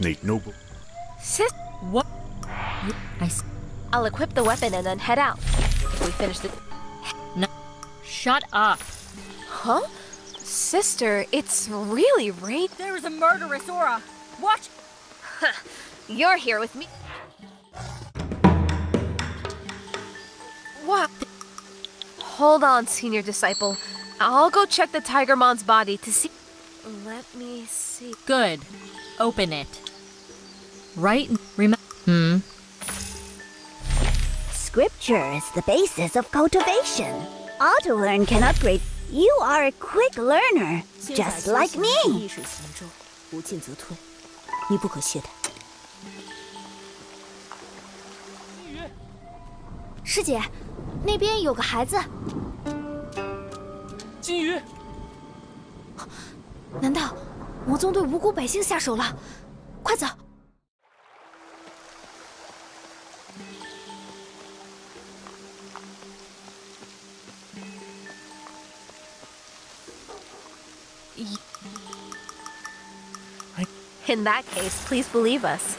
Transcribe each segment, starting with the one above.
Nate Noble. Sis, What? You, I s- I'll equip the weapon and then head out. If we finish the. no. Shut up. Huh? Sister, it's really rain. There is a murderous aura. Watch. You're here with me. What? Hold on, senior disciple. I'll go check the Tigermon's body to see. Let me see. Good. Open it. Right. Remember. Hmm. Scripture is the basis of cultivation. Auto-learn can upgrade. You are a quick learner, just like me. 易水行舟，不进则退，你不可懈怠。师姐，那边有个孩子，金鱼，难道魔宗对无辜百姓下手了？快走！In that case, please believe us.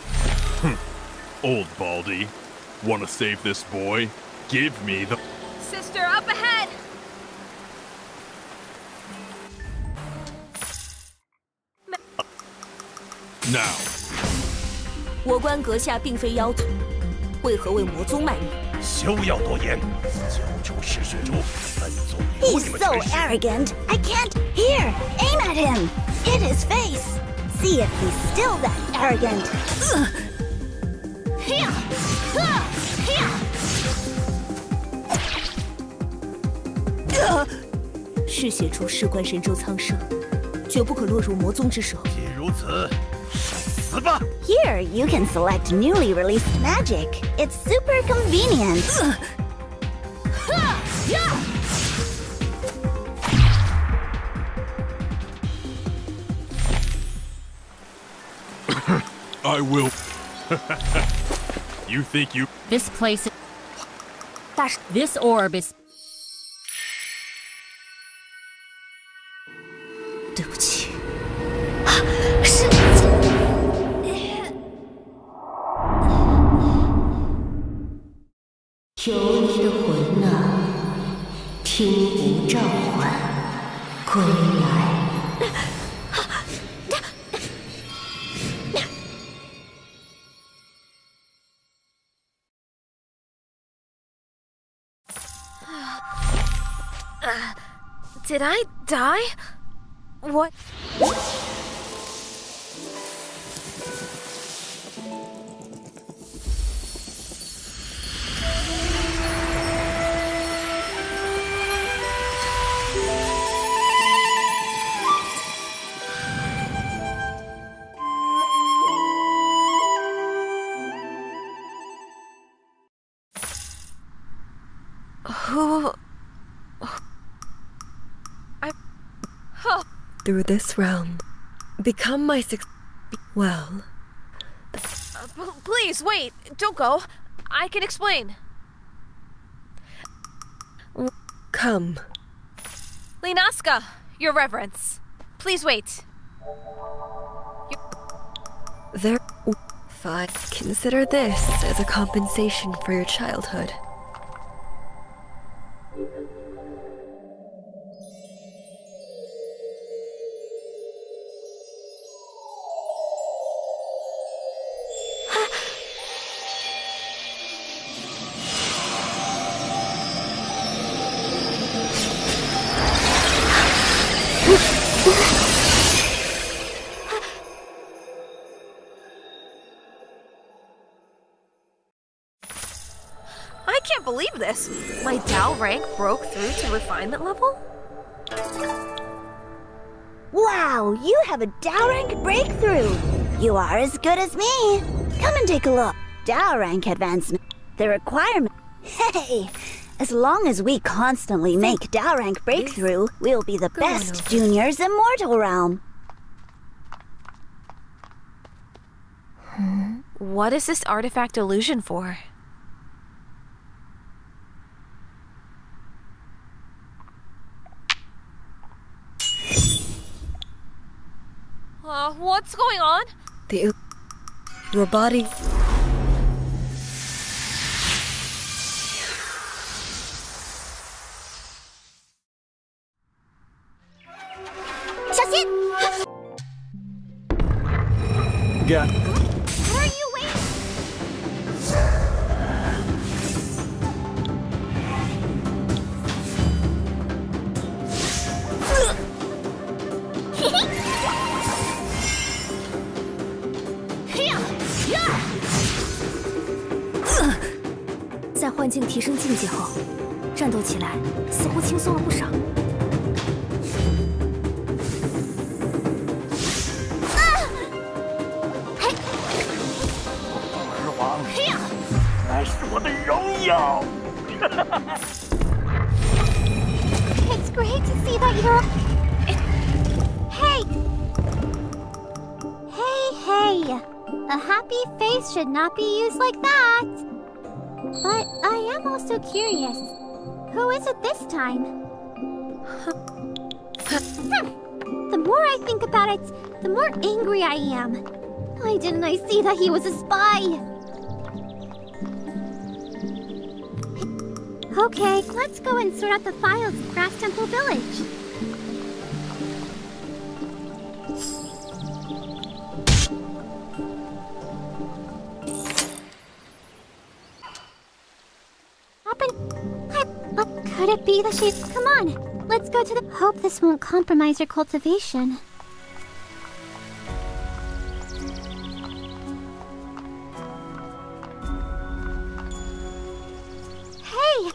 Old Baldy. Wanna save this boy? Give me the. Sister, up ahead! Now. 我观阁下并非妖族，为何为魔宗卖命？ 休要多言，交出嗜血珠，本座留 He's so。arrogant. I can't hear. Aim at him. Hit his face. See if he's still that arrogant. Ugh 嗜血珠事关神州苍生，绝不可落入魔宗之手。既如此！Here, you can select newly released magic. It's super convenient. I will. you think you. This place. 大师， This orb is. 对不起， Did I die? What? Who? I. Oh. Through this realm. Become my suc- Well, Uh, please wait. Don't go. I can explain. come. Linaska, Your Reverence. Please wait. There. Fine. Consider this as a compensation for your childhood. Can't believe this. My Dao rank broke through to refinement level? Wow, you have a Dao rank breakthrough. You are as good as me. Come and take a look. Dao rank advancement. The requirement. Hey, as long as we constantly make Dao rank breakthrough, we'll be the Go best juniors in Mortal Realm. Hmm? What is this artifact illusion for? Uh, what's going on? The Your body. 小心 Got 境提升境界后，战斗起来似乎轻松了不少。儿王，乃是我的荣耀。It's great to see that you're. Hey! Hey, hey! A happy face should not be used like that! But I am also curious. Who is it this time? the more I think about it, the more angry I am. Why didn't I see that he was a spy? Okay, let's go and sort out the files of Grass Temple Village. Could it be that she's. Come on, let's go to the. Hope this won't compromise your cultivation. Hey,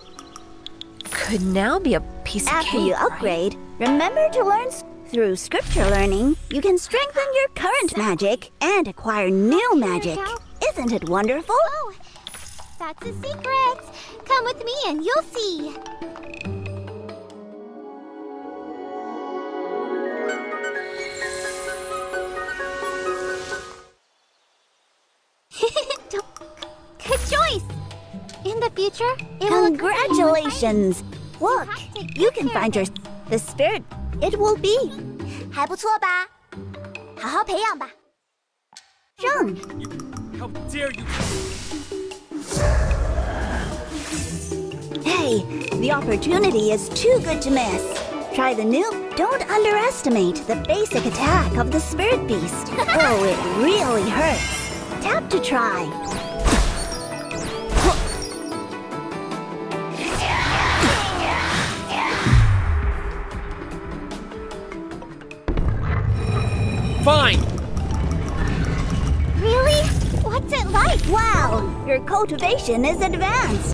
Could now be a piece of After cake. you right? upgrade, remember to learn through scripture learning. You can strengthen your current magic and acquire new magic. Isn't it wonderful? Oh, that's a secret. Come with me and you'll see. Good choice. In the future, it will Congratulations. Look, you can find your the spirit. It will be. 还不错吧？好好培养吧。正 How dare you! Hey, the opportunity is too good to miss. Try the new. Don't underestimate the basic attack of the spirit beast. oh, it really hurts. Tap to try. Fine! Really? What's it like? Wow, your cultivation is advanced.